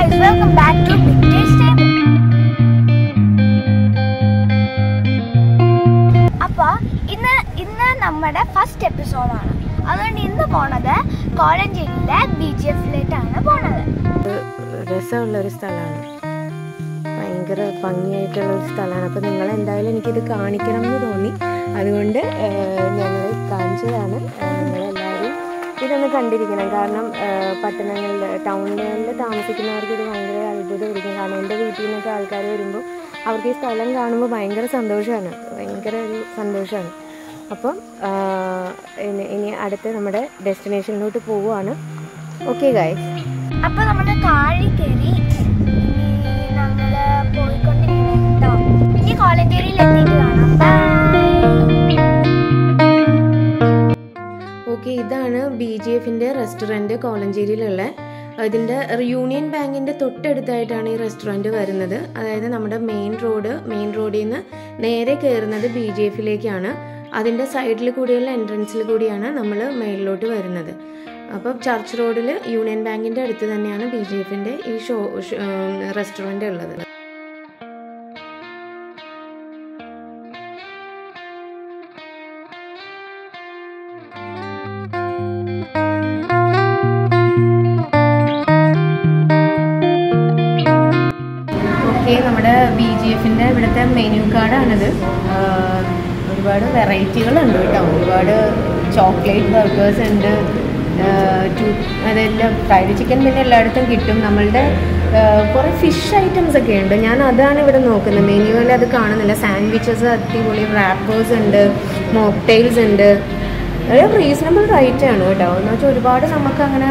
guys, welcome back to Big Taste Table. അപ്പൊ ഇന്ന് ഇന്ന് നമ്മുടെ ഫസ്റ്റ് എപ്പിസോഡാണ് അതുകൊണ്ട് ഇന്ന് പോണത് കോളഞ്ചേരിയിലെ ബി ജി എഫിലേക്കാണ് പോണത്. രസമുള്ള ഒരു സ്ഥലമാണ് ഭയങ്കര ഭംഗിയായിട്ടുള്ള ഒരു സ്ഥലമാണ് അപ്പോൾ നിങ്ങൾ എന്തായാലും എനിക്കിത് കാണിക്കണം എന്ന് തോന്നി. അതുകൊണ്ട് ഞങ്ങൾ കാണിച്ചതാണ്. നിങ്ങളെല്ലാവരും ഇതൊന്ന് കണ്ടിരിക്കണം. കാരണം പട്ടണങ്ങളിൽ ടൗണുകളിൽ താമസിക്കുന്നവർക്ക് ഇത് ഭയങ്കര അത്ഭുതമായിരിക്കും. കാരണം എന്റെ വീട്ടിൽ നിന്നൊക്കെ ആൾക്കാർ വരുമ്പോൾ അവർക്ക് ഈ സ്ഥലം കാണുമ്പോൾ ഭയങ്കര സന്തോഷമാണ്. ഭയങ്കര ഒരു സന്തോഷമാണ്. അപ്പം ഇനി അടുത്ത നമ്മുടെ ഡെസ്റ്റിനേഷനിലോട്ട് പോവുകയാണ് ഓക്കെ ഗായ്സ്. അപ്പോൾ നമ്മുടെ കാഴി ബി എഫിന്റെ റെസ്റ്റോറന്റ് കോലഞ്ചേരിയിലുള്ള ഇതിന്റെ യൂണിയൻ ബാങ്കിന്റെ തൊട്ടടുത്തായിട്ടാണ് ഈ റെസ്റ്റോറന്റ് വരുന്നത്. അതായത് നമ്മുടെ മെയിൻ റോഡ് മെയിൻ റോഡിൽ നിന്ന് നേരെ കയറുന്നത് ബി ജെ എഫിലേക്കാണ്. അതിന്റെ സൈഡിൽ കൂടിയുള്ള എൻട്രൻസിൽ കൂടിയാണ് നമ്മൾ മേളിലോട്ട് വരുന്നത്. അപ്പം ചർച്ച് റോഡിൽ യൂണിയൻ ബാങ്കിന്റെ അടുത്ത് തന്നെയാണ് ബി ജെ എഫിന്റെ ഈ ഷോ റെസ്റ്റോറന്റ് ഉള്ളത്. ബി ജി എഫിന്റെ ഇവിടുത്തെ മെനു കാർഡാണിത് ഒരുപാട് വെറൈറ്റികളുണ്ട് കേട്ടോ. ഒരുപാട് ചോക്ലേറ്റ് ബർഗേഴ്സ് ഉണ്ട്. ടു- അതെല്ലാം ഫ്രൈഡ് ചിക്കൻ പിന്നെ എല്ലായിടത്തും കിട്ടും. നമ്മളുടെ കുറേ ഫിഷ് ഐറ്റംസ് ഒക്കെ ഉണ്ട്. ഞാൻ അതാണ് ഇവിടെ നോക്കുന്നത്. മെനുവിൽ അത് കാണുന്നില്ല. സാൻഡ്വിച്ചസ് അടിപൊളി റാപ്പേഴ്സ് ഉണ്ട്. മോക്ടെയിൽസ് ഉണ്ട്. ഒരു റീസണബിൾ റേറ്റ് ആണ് കേട്ടോ. എന്ന് വെച്ചാൽ ഒരുപാട് നമുക്ക് അങ്ങനെ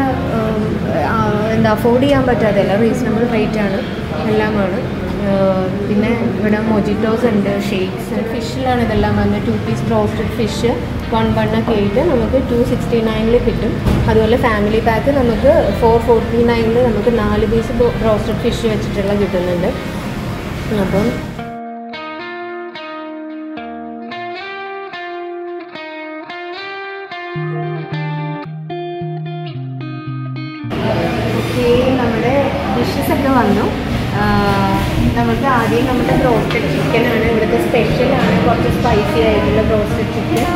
എന്താ അഫോർഡ് ചെയ്യാൻ പറ്റാത്തല്ല റീസണബിൾ റേറ്റ് ആണ്. എല്ലാമാണ്. പിന്നെ ഇവിടെ മൊജിറ്റോസ് ഉണ്ട് ഷേക്സ് ഫിഷിലാണ് ഇതെല്ലാം വന്നത് two piece roasted fish one വണ്ണൊക്കെ ആയിട്ട് നമുക്ക് ടു സിക്സ്റ്റി നയനിൽ കിട്ടും. അതുപോലെ ഫാമിലി പാക്ക് നമുക്ക് ഫോർ ഫോർട്ടി നയനിൽ നമുക്ക് നാല് പീസ് റോസ്റ്റഡ് ഫിഷ് വെച്ചിട്ടുള്ള കിട്ടുന്നുണ്ട്. അപ്പം നമ്മുടെ ഡിഷസ് ഒക്കെ വന്നു. നമുക്ക് ആദ്യം നമ്മുടെ ബ്രോസ്റ്റഡ് ചിക്കനാണ് ഇവിടുത്തെ സ്പെഷ്യലാണ് കുറച്ച് സ്പൈസി ആയിട്ടുള്ള ബ്രോസ്റ്റഡ് ചിക്കൻ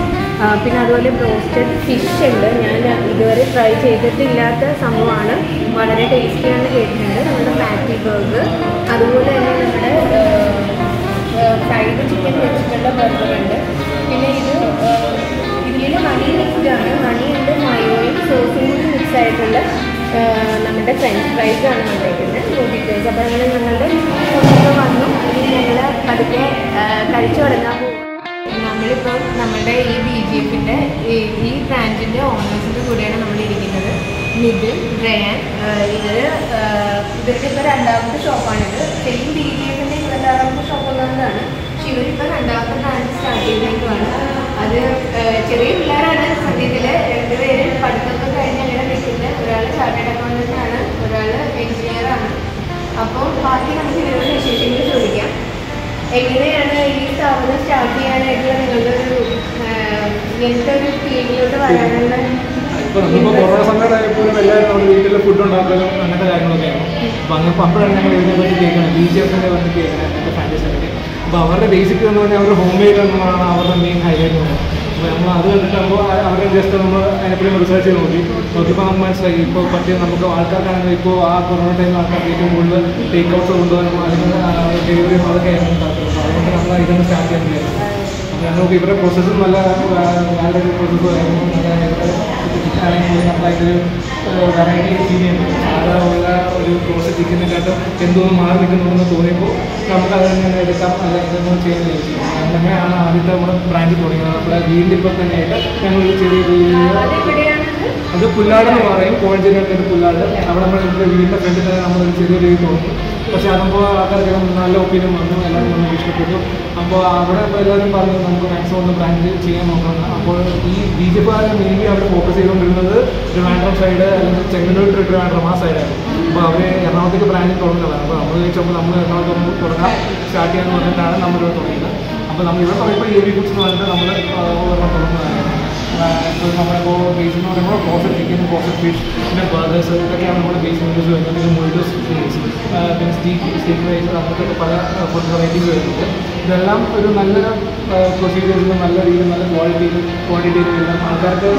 പിന്നെ അതുപോലെ ബ്രോസ്റ്റഡ് ഫിഷ് ഉണ്ട്. ഞാൻ ഇതുവരെ ട്രൈ ചെയ്തിട്ടില്ലാത്ത സംഭവമാണ്. വളരെ ടേസ്റ്റിയാണ് കേട്ടിട്ടുണ്ട്. നമ്മുടെ മാറ്റി ബർഗർ അതുപോലെ തന്നെ നമ്മുടെ ഫ്രൈഡ് ചിക്കൻ വെച്ചിട്ടുള്ള ബർഗർ ഉണ്ട്. പിന്നെ ഇത് ഇതിൽ മണി ഹണി ഉണ്ട് മയോയും സോസും കൂടി മിക്സ് ആയിട്ടുള്ള നമ്മുടെ ഫ്രഞ്ച് ഫ്രൈസ് ആണ് വന്നേക്കുന്നത് അപ്പോൾ അങ്ങനെ ഞങ്ങളുടെ നിതിൻ റയാൻ ഇവർ ഇവരുടെ ഇപ്പോൾ രണ്ടാമത്തെ ഷോപ്പാണിത്. സെയിം ബി ഡി എഫിന്റെ ഇരുപത്താറാമത്തെ ഷോപ്പ് എന്നുള്ളതാണ് പക്ഷെ ഇവരിപ്പോൾ രണ്ടാമത്തെ ബ്രാൻഡ് സ്റ്റാർട്ട് ചെയ്തേക്കുവാണ്. അത് ചെറിയ പിള്ളേരാണ്. സത്യത്തിൽ രണ്ടുപേര് പഠിത്തമൊക്കെ കഴിഞ്ഞ് അങ്ങനെ നിൽക്കുന്നത് ഒരാൾ ചാർട്ടേഡ് അക്കൗണ്ടന്റ് ആണ് ഒരാൾ എഞ്ചിനീയറാണ് അപ്പോൾ ബാക്കി നമുക്ക് ഇവരുടെ വിശേഷങ്ങൾ ചോദിക്കാം. എങ്ങനെയാണ് ഈ സ്ഥാപനം സ്റ്റാർട്ട് ചെയ്യാനായിട്ടുള്ള നിങ്ങളുടെ ഒരു ഇങ്ങനത്തെ ഒരു ഫീൽഡിലോട്ട് വരാനുള്ള ഇപ്പൊ നമ്മളിപ്പോ കൊറോണ സമയത്തായപ്പോഴും എല്ലാവരും നമ്മുടെ വീട്ടിൽ ഫുഡ് ഉണ്ടാക്കലും അങ്ങനത്തെ കാര്യങ്ങളൊക്കെയാണ് അപ്പൊ അങ്ങനെ അപ്പോഴാണ് ഞങ്ങൾ ഇതിനെ പറ്റി കേൾക്കണം ബി ജി എഫിനെ പറ്റി കേൾക്കണം അങ്ങനത്തെ അപ്പോൾ അവരുടെ ബേസിക് എന്ന് പറഞ്ഞാൽ അവരുടെ ഹോം മെയ്ഡ് എന്നുള്ളതാണ് അവരുടെ മെയിൻ ഹൈലൈറ്റ് എന്ന് പറയുന്നത് അപ്പോൾ നമ്മൾ അത് കണ്ടിട്ടാകുമ്പോൾ അവരുടെ ജസ്റ്റ് നമ്മൾ അതിനെപ്പോഴും റിസർച്ച് ചെയ്ത് നോക്കി. നോക്കിയപ്പോൾ നമുക്ക് മനസ്സിലായി. ഇപ്പോൾ പറ്റിയ നമുക്ക് ആൾക്കാർക്കാണെങ്കിൽ ഇപ്പോൾ ആ കൊറോണ ടൈമിൽ ആൾക്കാർക്ക് ഏറ്റവും കൂടുതൽ ടേക്ക് ഔട്ട്സ് കൊണ്ടുപോകാനും അതിന് ഡെലിവറി അതൊക്കെ ആയിരുന്നു അപ്പോൾ അതുകൊണ്ട് നമ്മൾ ഇതൊന്ന് സ്റ്റാർട്ട് ചെയ്യാൻ ഞങ്ങൾക്ക് ഇവരുടെ പ്രോസസ്സും നല്ല നല്ല പ്രോസസ്സും ആയിരുന്നു നമ്മളതിന്റെ വെറൈറ്റി എക്സ്പീരിയൻസ് സാധാരണ ഒരു പ്രോസസ്സ് ചിക്കനെക്കാട്ടും എന്തോന്ന് മാറി നിൽക്കുന്നുണ്ടെന്ന് തോന്നിയപ്പോൾ നമുക്ക് അത് തന്നെ എടുക്കാം അല്ലെങ്കിൽ ഇതൊന്നും ചെയ്യാൻ ചോദിച്ചു അങ്ങനെയാണ് ആദ്യത്തെ നമ്മുടെ ബ്രാൻഡ് തുടങ്ങിയത്. നമ്മുടെ വീടിന്റെ ഇപ്പോൾ തന്നെയായിട്ട് ഞങ്ങൾ ഒരു ചെറിയ രീതിയിൽ അത് പുല്ലാട് എന്ന് പറയും. കോഴഞ്ചേരി ഒരു പുല്ലാട്. അവിടെ നമ്മുടെ വീടിന്റെ ഫ്രണ്ടിൽ തന്നെ നമ്മൾ ഒരു ചെറിയ രീതി തോന്നി പക്ഷെ അതുമ്പോൾ ആൾക്കാർക്ക് നല്ല ഒപ്പീനിയൻ വന്നു എല്ലാവരും നമുക്ക് ഇഷ്ടപ്പെട്ടു അപ്പോൾ അവിടെ ഇപ്പോൾ എല്ലാവരും പറഞ്ഞു നമുക്ക് മാക്സിമം ഒന്ന് ബ്രാൻഡ് ചെയ്യാൻ നോക്കണം. അപ്പോൾ ഈ ബി ജെ പി മെയിൻലി അവിടെ ഫോക്കസ് ചെയ്തുകൊണ്ടിരുന്നത് ട്രിവാൻഡ്രം സൈഡ് അല്ലെങ്കിൽ ചെങ്ങന്നൂർ ട്രിവാൻഡ്രം ആ സൈഡാണ് അപ്പോൾ അവർ എറണാകുളത്തേക്ക് ബ്രാൻഡിങ് തുടങ്ങുന്നതാണ്. അപ്പോൾ നമ്മൾ ചോദിച്ചപ്പോൾ നമ്മൾ എറണാകുളത്ത് നമുക്ക് തുടങ്ങാം. സ്റ്റാർട്ട് ചെയ്യാമെന്ന് പറഞ്ഞിട്ടാണ് നമ്മളിവിടെ തുടങ്ങിയത്. അപ്പോൾ നമ്മളിവിടെ പറയുമ്പോൾ എ ബി കുറിച്ച് എന്ന് പറഞ്ഞിട്ട് നമ്മൾ തുടങ്ങുന്നതാണ്. ഇപ്പോൾ നമ്മളിപ്പോൾ ബേസ് എന്ന് പറയുമ്പോൾ പ്രോസറ്റ് ചിക്കൻ പ്രോസറ്റ് ഫിഷ് പിന്നെ ബർഗേഴ്സ് ഇതൊക്കെയാണ് നമ്മുടെ ബേസ് മൂവീസ് വരുന്നത് പിന്നെ മൊയ്റ്റോസ് പിന്നെ സ്റ്റീക്ക് സ്റ്റീക്ക് റൈസ് അങ്ങനത്തെ പല ഫുഡ് വെറൈറ്റീസ് വരുന്നുണ്ട് ഇതെല്ലാം ഒരു നല്ല പ്രൊസീജിയേഴ്സിലും നല്ല രീതിയിൽ നല്ല ക്വാളിറ്റിയിൽ ക്വാണ്ടിറ്റിയിലും എല്ലാം ആൾക്കാർക്ക്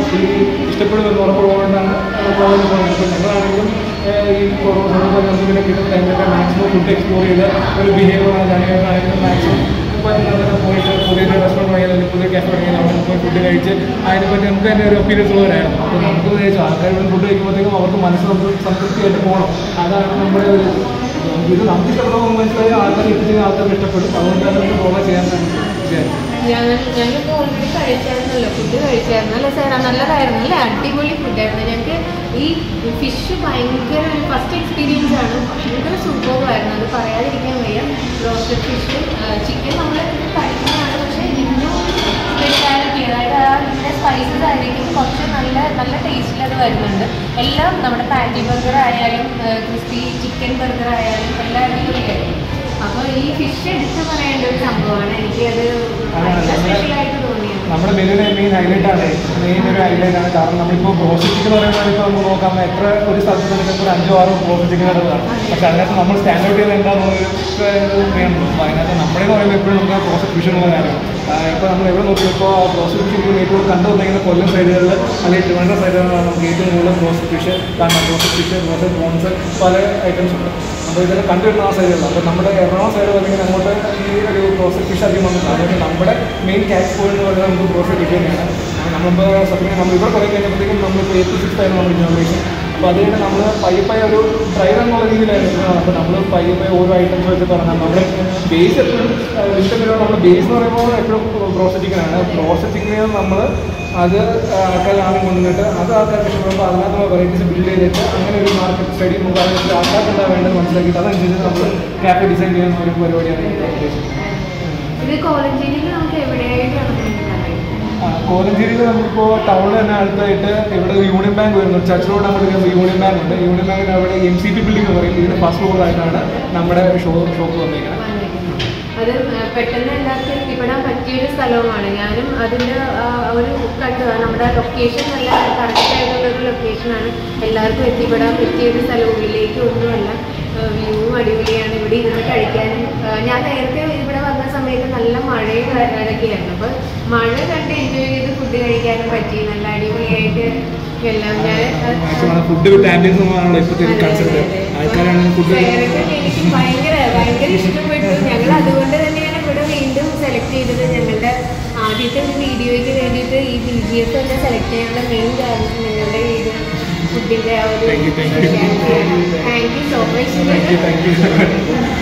ഇഷ്ടപ്പെടുമെന്ന് ഉറപ്പുള്ളതുകൊണ്ടാണ് ഇപ്പോൾ ഞങ്ങളാണെങ്കിലും ഈ കൊറോണ നമുക്കിങ്ങനെ കിട്ടുന്ന ടൈമിലൊക്കെ മാക്സിമം ഫുഡ് എക്സ്പ്ലോർ ചെയ്ത് ഒരു ബിഹേവിയറാണ് ജാനുവരിയാണെങ്കിലും മാക്സിമം ഇപ്പോൾ നമ്മളൊക്കെ പോയിട്ട് പുതിയ പോയാൽ അല്ലെങ്കിൽ പുതിയ ക്യാഫ് ആണെങ്കിലും അവിടെ പോയി ഫുഡ് കഴിച്ച് അതിനെപ്പറ്റി നമുക്ക് തന്നെ ഒരു ഒപ്പീനിയൻസ് ഉള്ളവരായിരുന്നു. അപ്പോൾ നമുക്ക് വിചാരിച്ചു ആൾക്കാർ ഇവിടെ ഫുഡ് കഴിക്കുമ്പോഴത്തേക്കും അവർക്ക് മനസ്സ് സംതൃപ്തിയായിട്ട് പോകണം. അതാണ് നമ്മുടെ ഒരു ഇത്. നമുക്ക് ഇഷ്ടപ്പെടുമ്പോൾ മനസ്സിലായി ആൾക്കാർ എത്തിച്ച് ആൾക്കാർക്ക് ഇഷ്ടപ്പെടും. അതുകൊണ്ട് തന്നെ നമുക്ക് ഫോളോ ചെയ്യാൻ വിചാരിച്ചു. ഞങ്ങൾക്ക് ഓൾറെഡി കഴിച്ചായിരുന്നല്ലോ. ഫുഡ് കഴിച്ചായിരുന്നു. അല്ലേ സാർ നല്ലതായിരുന്നു. അല്ലേ? അടിപൊളി ഫുഡായിരുന്നു ഞങ്ങൾക്ക് ഈ ഫിഷ് ഭയങ്കര ഫസ്റ്റ് എക്സ്പീരിയൻസ് ആണ്. ഭയങ്കര സുഖമായിരുന്നു. അത് പറയാതിരിക്കാൻ വയ്യ. റോസ്റ്റഡ് ഫിഷ് ചിക്കൻ നമ്മൾ കഴിക്കുന്നതാണ് പക്ഷേ ഇന്നും സ്പെഷ്യാലിറ്റി അതായത് ആ ഇതിന്റെ സ്പൈസസ് ആയിരിക്കും കുറച്ച് നല്ല നല്ല ടേസ്റ്റിൽ വരുന്നുണ്ട്. എല്ലാം നമ്മുടെ പാറ്റി ബർഗർ ആയാലും ക്രിസ്പി ചിക്കൻ ബർഗർ ആയാലും എല്ലാം അടിപൊളിയായിരുന്നു അപ്പോൾ ഈ ഫിഷ് എടുത്ത് പറയേണ്ട ഒരു സംഭവമാണ്. എനിക്കത് സ്പെഷ്യലായിട്ട് നമ്മുടെ മെനുവിലെ മെയിൻ ഹൈലൈറ്റ് ആണ്. മെയിൻ ഒരു ഹൈലൈറ്റ് ആണ്. കാരണം നമ്മളിപ്പോൾ ചിക്കൻ എന്ന് പറയുമ്പോൾ ഇപ്പോൾ നമുക്ക് നോക്കാം എത്ര ഒരു സ്ഥലത്ത് ഇപ്പോൾ ഒരു അഞ്ചോ ആറോ ബ്രോസ്റ്റ് ചിക്കൻ കാണും പക്ഷെ അതിനകത്ത് നമ്മൾ സ്റ്റാൻഡ് ഔട്ട് ചെയ്യുന്നത് എന്താണെന്ന് ഒരു അറിയണം അതിനകത്ത് നമ്മളെന്ന് പറയുമ്പോൾ എപ്പോഴും നമുക്ക് പ്രോസിക്യൂഷനുള്ള കാര്യം ഇപ്പോൾ നമ്മൾ എവിടെ നോക്കി ഇപ്പോൾ പ്രോസിക്യൂഷൻ ഏറ്റവും കണ്ടുവന്നിരിക്കുന്ന കണ്ടു വന്നിരിക്കുന്ന കൊല്ലം സൈഡുകളിൽ അല്ലെങ്കിൽ ട്രിവാൻഡ്രം സൈഡുകളിലാണ് നമുക്ക് ഏറ്റവും കൂടുതൽ പ്രോസിക്യൂഷൻ കാരണം പ്രോസിക്യൂഷൻ ഫിഷ് ബോൺസ് പല ഐറ്റംസ് ഉണ്ട്. അപ്പോൾ ഇതെല്ലാം കണ്ടുവരുന്ന ആ സൈഡുകളിൽ അപ്പോൾ നമ്മുടെ എറണാകുളം സൈഡ് വന്നിങ്ങനെ അങ്ങോട്ട് ഈ ഒരു പ്രോസിക്യൂഷൻ അധികം വന്നിട്ടുണ്ട് അതുകൊണ്ട് നമ്മുടെ മെയിൻ ക്യാഷ് പോയിന്റ് എന്ന് പറയുന്നത് നമുക്ക് പ്രോഫിറ്റ് നമ്മൾ നമ്മളിപ്പോൾ സത്യം നമ്മൾ ഇവിടെ കുറേ കഴിഞ്ഞപ്പോഴത്തേക്കും നമ്മളിപ്പോൾ എയ്റ്റ് സിക്സ് ആയിരുന്നു നമ്മൾ ജനറേഷൻ അപ്പോൾ അത് കഴിഞ്ഞ് നമ്മൾ പൈ ഒരു ഡ്രൈവർ എന്നുള്ള രീതിയിലായിരുന്നു. അപ്പോൾ നമ്മൾ പൈ പൈ ഓരോ ഐറ്റംസ് വെച്ച് പറഞ്ഞാൽ നമ്മുടെ ബേസ് എപ്പോഴും ഇഷ്ടപ്പെടുന്ന നമ്മുടെ ബേസ് എന്ന് പറയുമ്പോൾ എപ്പോഴും പ്രോസസ് ചിക്കനാണ് പ്രോസസ് നമ്മൾ അത് ആൾക്കാരാണ് കൊണ്ടുവന്നിട്ട് അത് ആൾക്കാർക്ക് ഇഷ്ടപ്പെടുമ്പോൾ അതിനകത്തുള്ള വെറൈറ്റീസ് ബിൽഡ് ചെയ്തിട്ട് അങ്ങനെ ഒരു മാർക്കറ്റ് സ്റ്റഡി നമുക്ക് അതിനകത്ത് ആൾക്കാർക്ക് എന്താ വേണ്ടത് മനസ്സിലാക്കിയിട്ട് അതനുസരിച്ച് നമ്മൾ ക്യാപ്പ് ഡിസൈൻ ചെയ്യുന്ന ഒരു പരിപാടിയാണ് ഇത് കോളേജിൽ നമുക്ക് എവിടെയായിട്ടാണ് കോലഞ്ചേരിയിൽ നമുക്കിപ്പോൾ ടൗണിൽ തന്നെ അടുത്തായിട്ട് ഇവിടെ യൂണിയൻ ബാങ്ക് വരുന്നു. ചർച്ച് റോഡ് അങ്ങോട്ട് യൂണിയൻ ബാങ്ക് ഉണ്ട്. യൂണിയൻ ബാങ്കിന് അവിടെ എം സി പി ബിൽഡിംഗ് എന്ന് പറയും. ഇതിന് ഫസ്റ്റ് ഫ്ലോറായിട്ടാണ് നമ്മുടെ ഷോ ഷോപ്പ് വന്നിരിക്കുന്നത്. അത് പെട്ടെന്ന് എല്ലാവർക്കും എത്തിപ്പെടാൻ പറ്റിയൊരു സ്ഥലവുമാണ്. ഞാനും അതിന്റെ ഒരു കണ്ടു. നമ്മുടെ ലൊക്കേഷൻ നല്ല കറക്റ്റ് ആയിട്ടുള്ള ഒരു ലൊക്കേഷനാണ് എല്ലാവർക്കും എത്തിപ്പെടാൻ പറ്റിയ ഒരു സ്ഥലം ഉള്ളിലേക്ക് ഒന്നുമല്ല. വ്യൂവും അടിപൊളിയാണ്. ഇവിടെ ഇരുന്ന് കഴിക്കാനും ഞാൻ നേരത്തെ ഇവിടെ സമയത്ത് നല്ല മഴയും കാര്യങ്ങളൊക്കെയായിരുന്നു. അപ്പോൾ മഴ കണ്ട് എൻജോയ് ചെയ്ത് ഫുഡ് കഴിക്കാനും പറ്റി. നല്ല അടിപൊളിയായിട്ട് എല്ലാം ഞാൻ ഫുഡ് എനിക്ക് ഭയങ്കര ഭയങ്കര ഇഷ്ടപ്പെട്ടു. ഞങ്ങൾ അതുകൊണ്ട് തന്നെയാണ് ഇവിടെ വീണ്ടും സെലക്ട് ചെയ്തത്. ഞങ്ങളുടെ ആദ്യത്തെ ഒരു വീഡിയോയ്ക്ക് വേണ്ടിയിട്ട് ഈ ബി ജി എഫ് തന്നെ സെലക്ട് ചെയ്യാനുള്ള മെയിൻ കാരണം നിങ്ങളുടെ വീട് ഫുഡിന്റെ ആ ഒരു. Thank you so much